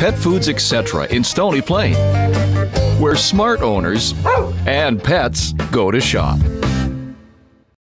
Pet Foods Etc. in Stony Plain, where smart owners oh. and pets go to shop.